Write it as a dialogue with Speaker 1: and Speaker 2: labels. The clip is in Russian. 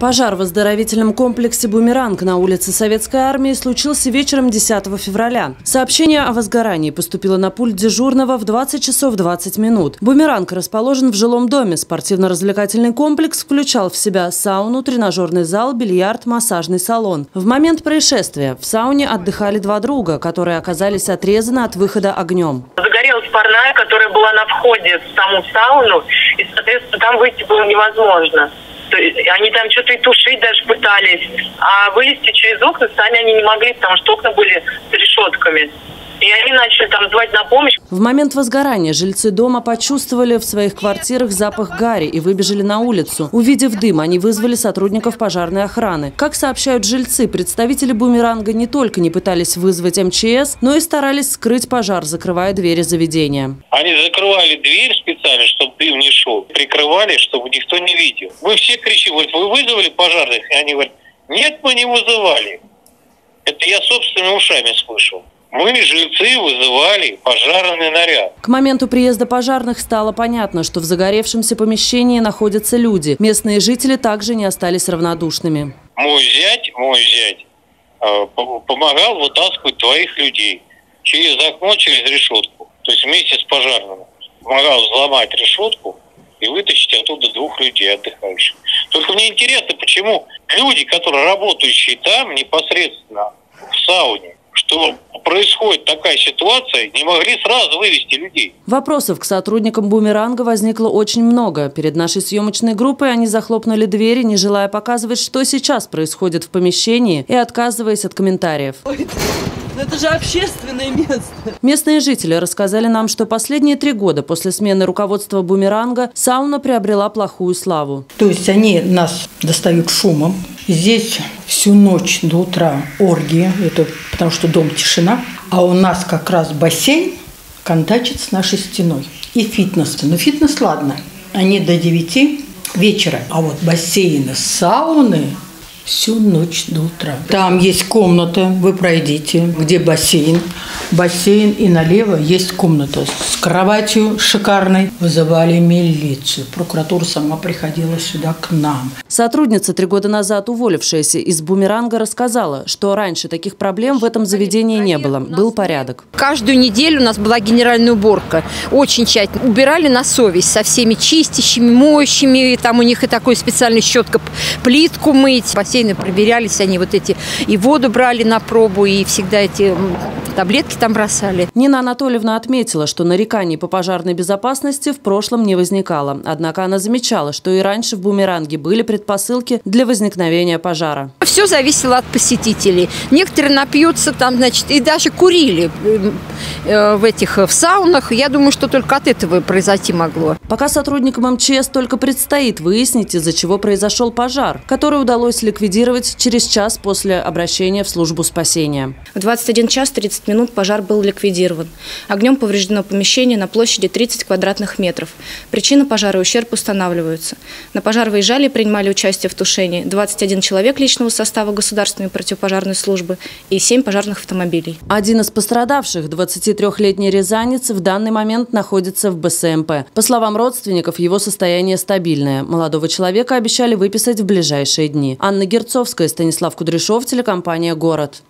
Speaker 1: Пожар в оздоровительном комплексе «Бумеранг» на улице Советской армии случился вечером 10 февраля. Сообщение о возгорании поступило на пульт дежурного в 20 часов 20 минут. «Бумеранг» расположен в жилом доме. Спортивно-развлекательный комплекс включал в себя сауну, тренажерный зал, бильярд, массажный салон. В момент происшествия в сауне отдыхали два друга, которые оказались отрезаны от выхода огнем.
Speaker 2: Загорелась парная, которая была на входе в саму сауну, и, соответственно, там выйти было невозможно. Они там что-то и тушить даже пытались, а вылезти через окна сами они не могли, потому что окна были с решетками. И они начали там звать на помощь.
Speaker 1: В момент возгорания жильцы дома почувствовали в своих квартирах запах гари и выбежали на улицу. Увидев дым, они вызвали сотрудников пожарной охраны. Как сообщают жильцы, представители «Бумеранга» не только не пытались вызвать МЧС, но и старались скрыть пожар, закрывая двери заведения.
Speaker 3: Они закрывали дверь специально, чтобы дым не шел. Прикрывали, чтобы никто не видел. Мы все кричим, вот вы вызвали пожарных? И они говорят, нет, мы не вызывали. Это я собственными ушами слышал. Мы, жильцы, вызывали пожарный наряд.
Speaker 1: К моменту приезда пожарных стало понятно, что в загоревшемся помещении находятся люди. Местные жители также не остались равнодушными.
Speaker 3: Мой зять, мой зять э, помогал вытаскивать твоих людей через окно, через решетку. То есть вместе с пожарным. Помогал взломать решетку и вытащить оттуда двух людей отдыхающих. Только мне интересно, почему люди, которые работающие там непосредственно в сауне, что происходит такая ситуация, не могли сразу вывести людей.
Speaker 1: Вопросов к сотрудникам «Бумеранга» возникло очень много. Перед нашей съемочной группой они захлопнули двери, не желая показывать, что сейчас происходит в помещении и отказываясь от комментариев.
Speaker 4: Но это же общественное место.
Speaker 1: Местные жители рассказали нам, что последние три года после смены руководства «Бумеранга» сауна приобрела плохую славу.
Speaker 5: То есть они нас достают шумом. Здесь всю ночь до утра оргия, это потому что дом тишина. А у нас как раз бассейн контачит с нашей стеной. И фитнес. Ну, фитнес, ладно, они до 9 вечера. А вот бассейны, сауны всю ночь до утра. Там есть комната, вы пройдите, где бассейн. Бассейн и налево есть комната с кроватью шикарной. Вызывали милицию. Прокуратура сама приходила сюда к нам.
Speaker 1: Сотрудница, три года назад уволившаяся из «Бумеранга», рассказала, что раньше таких проблем в этом заведении не было. Был порядок.
Speaker 6: Каждую неделю у нас была генеральная уборка. Очень тщательно. Убирали на совесть со всеми чистящими, моющими. Там у них и такой специальный щетка плитку мыть. Бассейн бассейны проверялись, они вот эти и воду брали на пробу, и всегда эти таблетки там бросали.
Speaker 1: Нина Анатольевна отметила, что нареканий по пожарной безопасности в прошлом не возникало. Однако она замечала, что и раньше в Бумеранге были предпосылки для возникновения пожара.
Speaker 6: Все зависело от посетителей. Некоторые напьются там, значит, и даже курили э, в этих в саунах. Я думаю, что только от этого произойти могло.
Speaker 1: Пока сотрудникам МЧС только предстоит выяснить, из-за чего произошел пожар, который удалось ликвидировать ликвидировать через час после обращения в службу спасения.
Speaker 7: В 21 час 30 минут пожар был ликвидирован. Огнем повреждено помещение на площади 30 квадратных метров. Причина пожара и ущерб устанавливаются. На пожар выезжали и принимали участие в тушении 21 человек личного состава государственной противопожарной службы и 7 пожарных автомобилей.
Speaker 1: Один из пострадавших, 23-летний рязанец, в данный момент находится в БСМП. По словам родственников, его состояние стабильное. Молодого человека обещали выписать в ближайшие дни. Анна Герцовская, Станислав Кудряшов, телекомпания «Город».